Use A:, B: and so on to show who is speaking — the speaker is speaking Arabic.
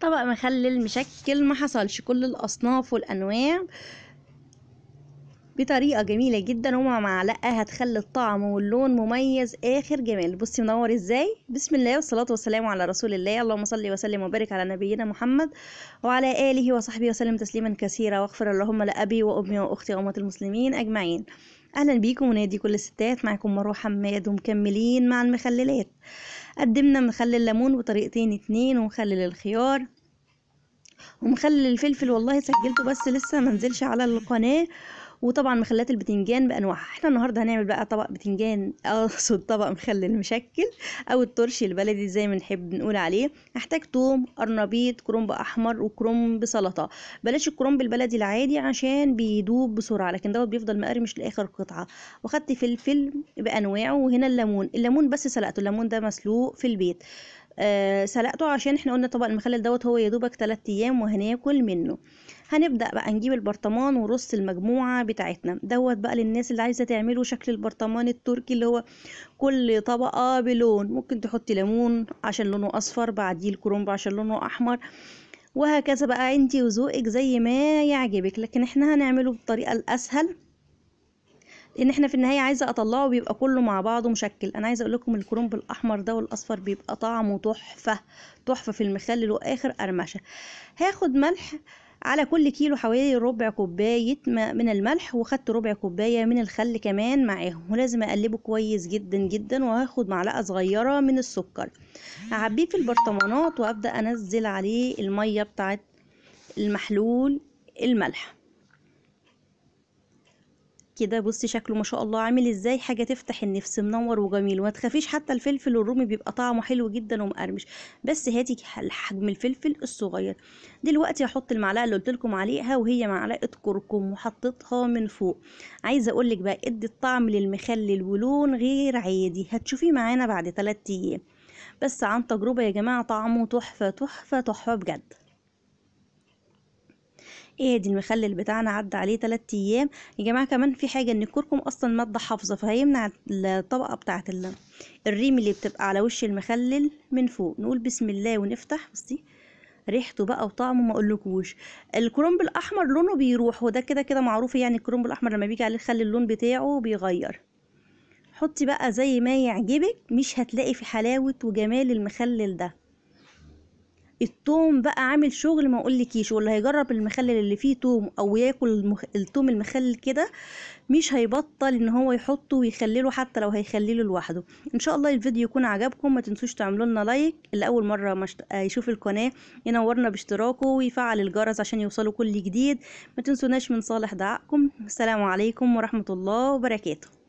A: طبق مخلل مشكل ما حصلش كل الأصناف والأنواع بطريقة جميلة جدا ومع معلقة هتخلي الطعم واللون مميز آخر جمال. بصي منور إزاي؟ بسم الله والصلاة والسلام على رسول الله. اللهم صل وسلم وبارك على نبينا محمد وعلى آله وصحبه وسلم تسليما كثيرا. واغفر اللهم لأبي وأمي وأختي وأمة المسلمين أجمعين. أهلا بيكم ونادي كل الستات معكم مروة حماد ومكملين مع المخللات. قدمنا مخلل ليمون بطريقتين اتنين ومخلل الخيار ومخلل الفلفل والله سجلته بس لسه منزلش على القناة. وطبعا مخلات البتنجان بأنواعها. إحنا النهارده هنعمل بقى طبق بتنجان أقصد طبق مخلل مشكل أو الترشي البلدي زي ما نحب نقول عليه. هحتاج توم قرنبيط كرنب أحمر وكرنب سلطة. بلاش الكرنب البلدي العادي عشان بيدوب بسرعة لكن دوت بيفضل مقرمش لآخر قطعة. وأخدت فلفل بأنواعه وهنا الليمون. الليمون بس سلقته الليمون ده مسلوق في البيت. آه سلقته عشان إحنا قلنا طبق المخلل دوت هو يدوبك 3 أيام وهناكل منه. هنبدأ بقى نجيب البرطمان ورص المجموعة بتاعتنا. دوت بقى للناس اللي عايزة تعملوا شكل البرطمان التركي اللي هو كل طبقة بلون. ممكن تحطي ليمون عشان لونه أصفر بعديه الكرنب عشان لونه أحمر وهكذا بقى. انتي وذوقك زي ما يعجبك. لكن إحنا هنعمله بالطريقة الأسهل. لأن إحنا في النهاية عايزة أطلعه بيبقى كله مع بعضه مشكل. أنا عايزة أقول لكم الكرنب الأحمر ده والأصفر بيبقى طعمه تحفة تحفة في المخلل وآخر قرمشة. هاخد ملح على كل كيلو حوالي ربع كوباية من الملح وخدت ربع كوباية من الخل كمان معاهم. ولازم أقلبه كويس جدا جدا وهاخد معلقة صغيرة من السكر. هعبيه في البرطمانات وأبدأ أنزل عليه المية بتاعت المحلول الملح. كده بصي شكله ما شاء الله عامل إزاي حاجة تفتح النفس منور وجميل. وما تخافيش حتى الفلفل الرومي بيبقى طعمه حلو جدا ومقرمش. بس هاتي حجم الفلفل الصغير. دلوقتي هحط المعلقة اللي قلت لكم عليها وهي معلقة كركم وحطيتها من فوق. عايزة أقول لك بقى ادي الطعم للمخلل ولون غير عادي. هتشوفيه معانا بعد 3 أيام. بس عن تجربة يا جماعة طعمه تحفة تحفة تحفة بجد. إيه دي المخلل بتاعنا عدى عليه 3 أيام. يا جماعة كمان في حاجة إن الكركم أصلا مادة حافظة فهيمنع الطبقة بتاعه الريم اللي بتبقى على وش المخلل من فوق. نقول بسم الله ونفتح بصي ريحته بقى وطعمه ما أقولكوش. الكرنب الأحمر لونه بيروح وده كده كده معروف يعني الكرنب الأحمر لما بيجي عليه الخل اللون بتاعه بيغير. حطي بقى زي ما يعجبك مش هتلاقي في حلاوة وجمال المخلل ده. التوم بقى عامل شغل ما اقولكيش واللي هيجرب المخلل اللي فيه توم أو ياكل المخ... التوم المخلل كده مش هيبطل إن هو يحطه ويخلله حتى لو هيخلله لوحده. إن شاء الله الفيديو يكون عجبكم ما تنسوش تعملوا لنا لايك اللي اول مره مشت... يشوف القناة ينورنا باشتراكه ويفعل الجرس عشان يوصلوا كل جديد. ما تنسوناش من صالح دعائكم. السلام عليكم ورحمة الله وبركاته.